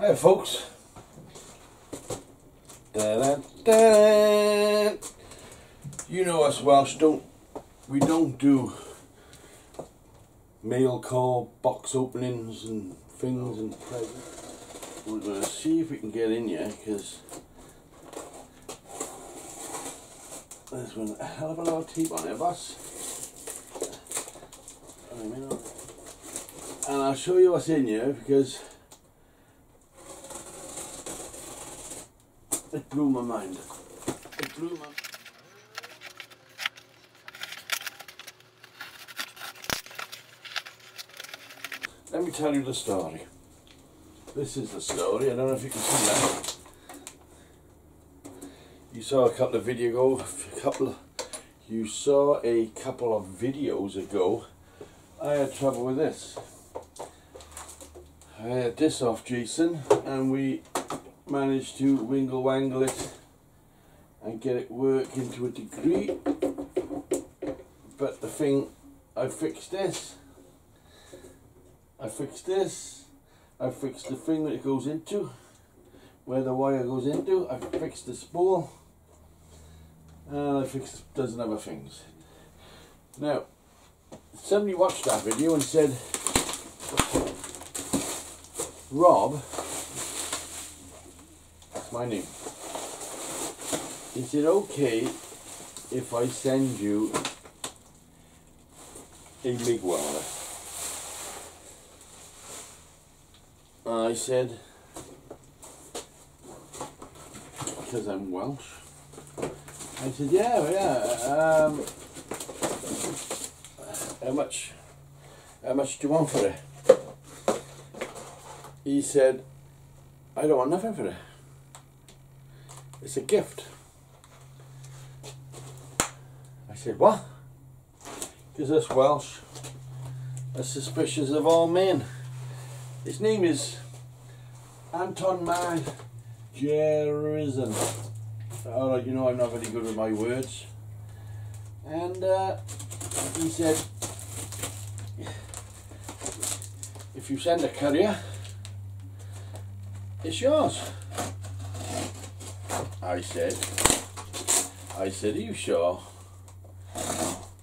Hi, folks. Da-da-da-da. You know us Welsh don't we don't do mail call box openings and things and presents. We're gonna see if we can get in here because there's one a hell of a lot of tape on it, boss. And I'll show you what's in here because it blew my mind. It blew my Let me tell you the story. This is the story. I don't know if you can see that. You saw a couple of video ago, a couple of, you saw a couple of videos ago. I had trouble with this. I had this off Jason and we managed to wingle wangle it and get it working to a degree. But the thing I fixed this. I fixed this. I fixed the thing that it goes into. Where the wire goes into I fixed the spool. And I fixed dozen other things. Now somebody watched that video and said Rob my name. Is it okay if I send you a MIG welder? I said, because I'm Welsh. I said, yeah, yeah. Um, how much? How much do you want for it? He said, I don't want nothing for it. It's a gift. I said, what? Because us Welsh are suspicious of all men. His name is Anton Margerison. Alright, you know I'm not very good with my words. And uh, he said, if you send a courier, it's yours. I said, I said, are you sure?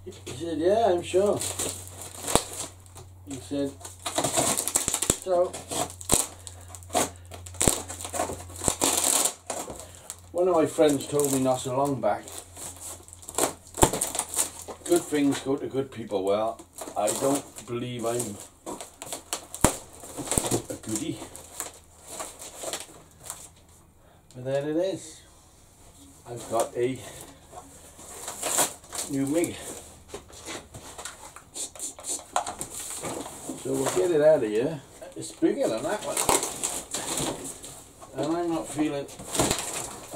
He said, yeah, I'm sure. He said, so, one of my friends told me not so long back, good things go to good people. Well, I don't believe I'm a goodie. But there it is. I've got a new MIG. So we'll get it out of here. It's bigger than that one. And I'm not feeling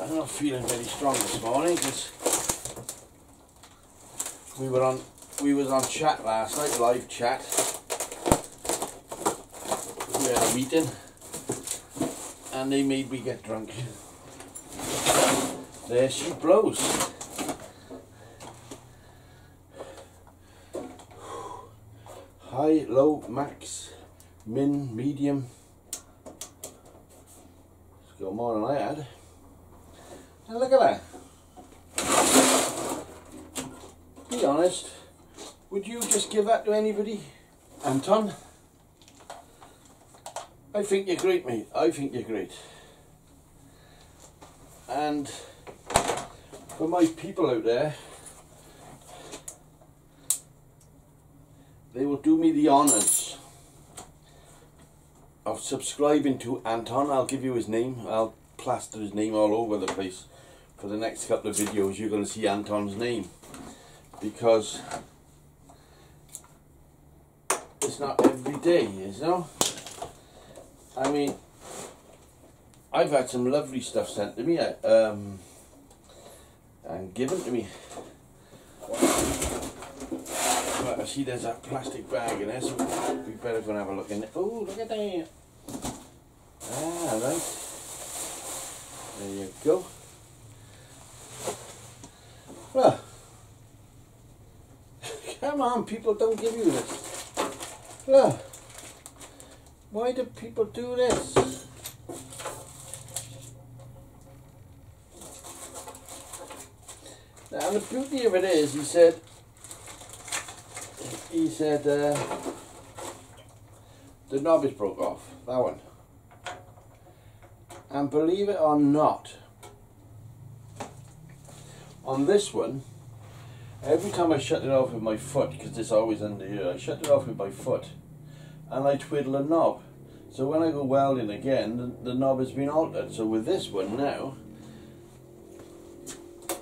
I'm not feeling very strong this morning because we were on we was on chat last night, live chat. We had a meeting and they made me get drunk. There she blows. High, low, max, min, medium. It's got more than I had. And look at that. Be honest, would you just give that to anybody? Anton? I think you're great, mate. I think you're great. And for my people out there, they will do me the honours of subscribing to Anton. I'll give you his name. I'll plaster his name all over the place. For the next couple of videos, you're going to see Anton's name. Because it's not every day, you know? I mean, I've had some lovely stuff sent to me. Um, and given to me. I see there's that plastic bag in there, so we better go and have a look in it. Oh, look at that. Ah, right. There you go. Well, come on, people don't give you this. Look, why do people do this? And the beauty of it is, he said, he said, uh, the knob is broke off, that one. And believe it or not, on this one, every time I shut it off with my foot, because it's always under here, I shut it off with my foot and I twiddle a knob. So when I go welding again, the, the knob has been altered. So with this one now,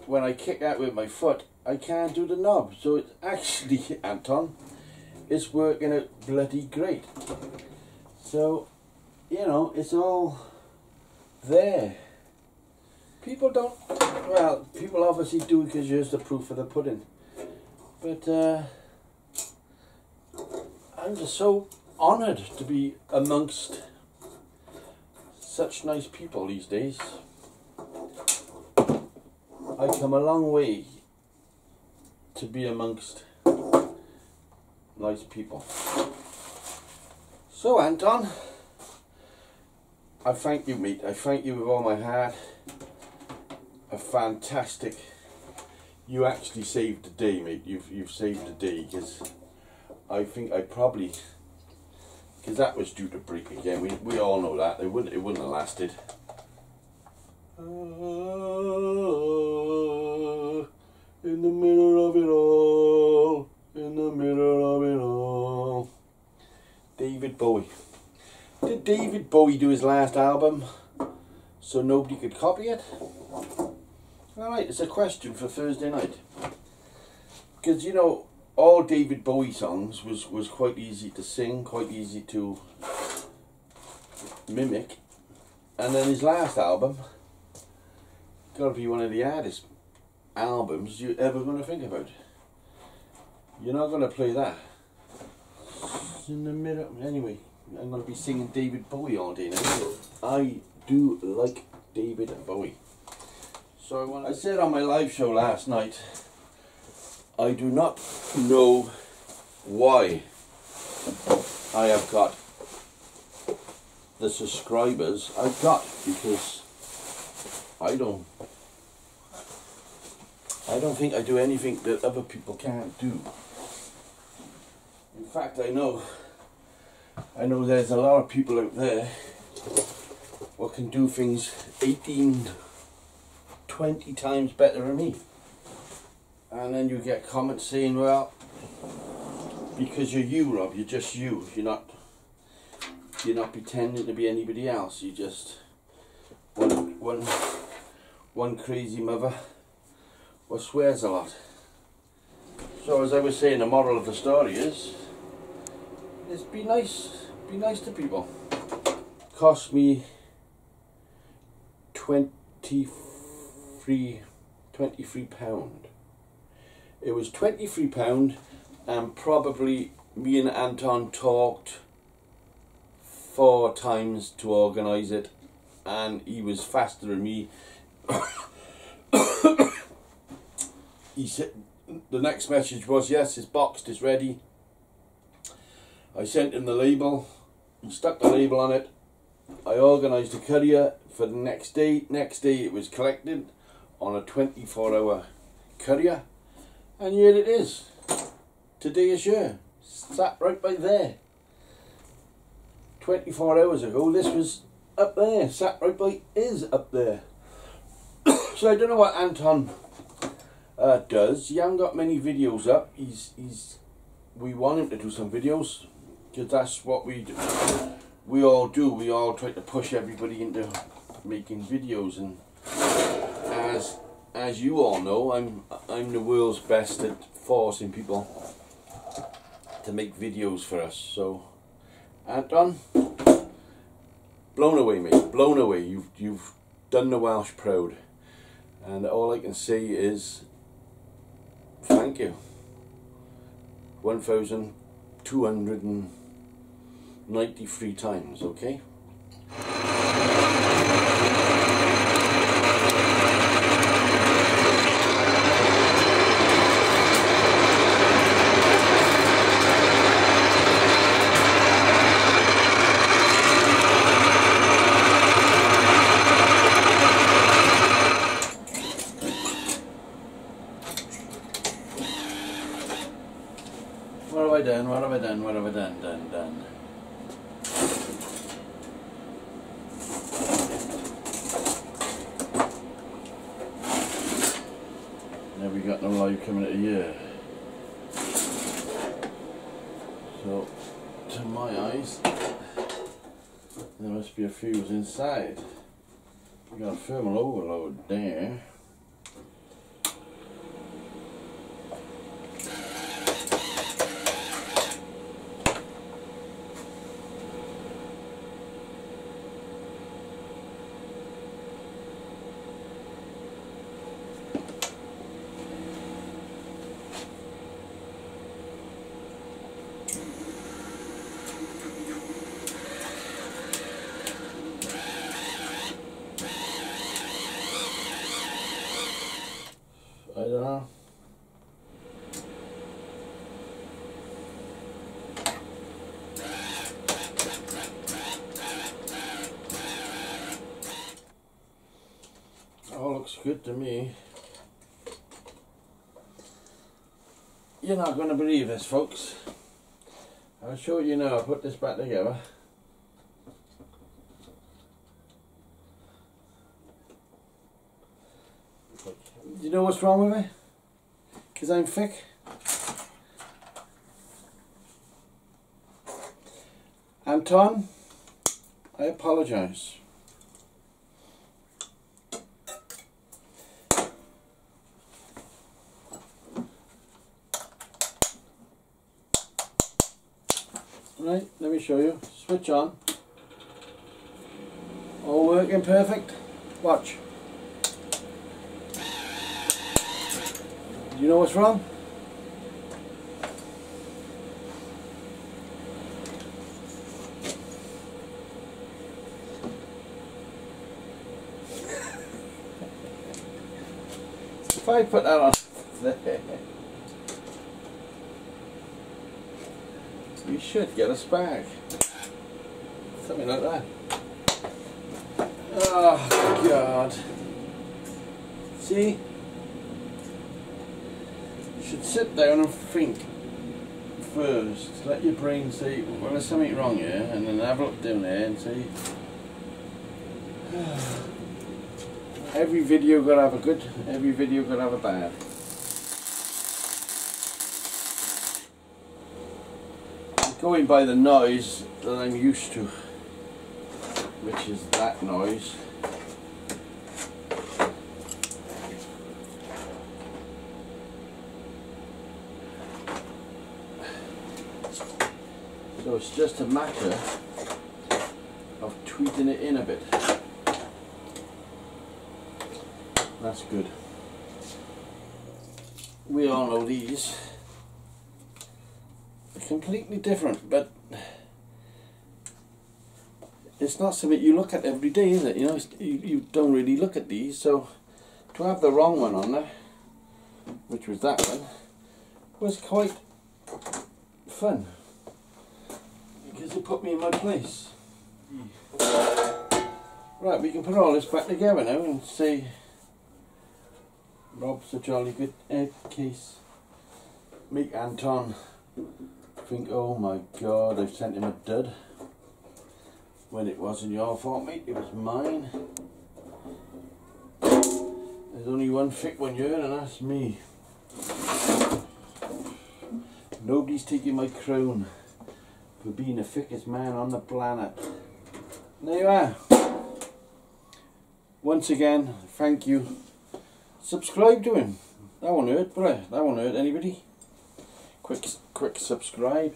when I kick out with my foot, I can't do the knob. So it's actually, Anton, it's working out bloody great. So, you know, it's all there. People don't, well, people obviously do because here's the proof of the pudding. But, uh, I'm just so honoured to be amongst such nice people these days. I come a long way to be amongst nice people. So Anton, I thank you mate, I thank you with all my heart. A fantastic, you actually saved the day mate, you've, you've saved the day because I think I probably because that was due to break again. We we all know that it wouldn't it wouldn't have lasted. In the middle of it all, in the middle of it all. David Bowie. Did David Bowie do his last album so nobody could copy it? Alright, it's a question for Thursday night. Because, you know, all David Bowie songs was, was quite easy to sing, quite easy to mimic. And then his last album, gotta be one of the hardest albums you're ever gonna think about. You're not gonna play that. In the middle, anyway, I'm gonna be singing David Bowie all day now. I do like David Bowie. So I said on my live show last night, I do not know why I have got the subscribers I've got because I don't I don't think I do anything that other people can't do. In fact I know I know there's a lot of people out there what can do things 18 20 times better than me and then you get comments saying, well, because you're you, Rob, you're just you. You're not, you're not pretending to be anybody else. You just one, one, one crazy mother, or swears a lot. So as I was saying, the moral of the story is, is be nice, be nice to people. Cost me 23, 23 pound it was £23 and probably me and Anton talked four times to organise it and he was faster than me. he said the next message was yes it's boxed it's ready I sent him the label he stuck the label on it I organised a courier for the next day next day it was collected on a 24 hour courier and here it is. Today is here. Sat right by there. 24 hours ago, this was up there. Sat right by is up there. so I don't know what Anton uh, does. He hasn't got many videos up. He's he's. We want him to do some videos because that's what we do. We all do. We all try to push everybody into making videos and as as you all know, I'm I'm the world's best at forcing people to make videos for us. So, Anton, blown away, mate. Blown away. You've you've done the Welsh proud, and all I can say is thank you. One thousand two hundred and ninety-three times. Okay. Done? What have I done? What have I done? Done, done. Now we got no live coming at a year. So, to my eyes, there must be a fuse inside. We got a thermal overload there. I. All looks good to me. You're not going to believe this, folks. I'll show you now. I'll put this back together. You know what's wrong with me? Because I'm thick. Anton, I apologise. Right, let me show you. Switch on. All working perfect. Watch. You know what's wrong? if I put that on there, we should get us back. Something like that. Oh, God. See? Should sit down and think first. Let your brain say, well, there's something wrong here, and then have a look down there and see. every video gotta have a good, every video gotta have a bad. Going by the noise that I'm used to, which is that noise. So it's just a matter of tweaking it in a bit. That's good. We all know these are completely different, but it's not something you look at every day, is it? You know, you, you don't really look at these, so to have the wrong one on there, which was that one, was quite fun put me in my place. Right, we can put all this back together now and say Rob's a jolly good egg case. Make Anton think, oh my god, I've sent him a dud. When it wasn't your fault, mate, it was mine. There's only one thick one here, and that's me. Nobody's taking my crown for being the thickest man on the planet. There you are. Once again, thank you. Subscribe to him. That won't hurt, it? That won't hurt anybody. Quick, quick subscribe.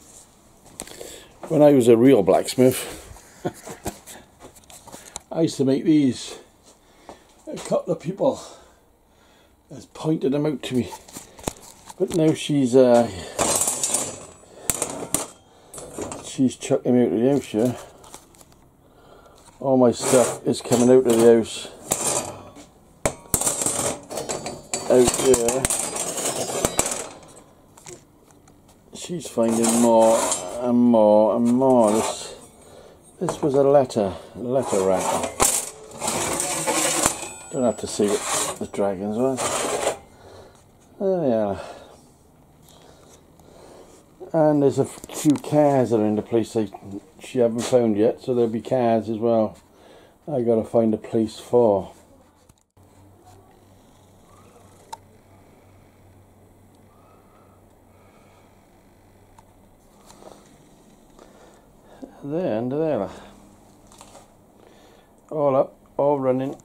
When I was a real blacksmith, I used to make these. A couple of people has pointed them out to me, but now she's uh, she's chucking me out of the house. Yeah, all my stuff is coming out of the house. Out there. She's finding more and more and more. This this was a letter, letter rack. Don't have to see what the dragons was. There they are. And there's a few cars that are in the place I, she haven't found yet, so there'll be cars as well. I gotta find a place for. There, under there. All up, all running.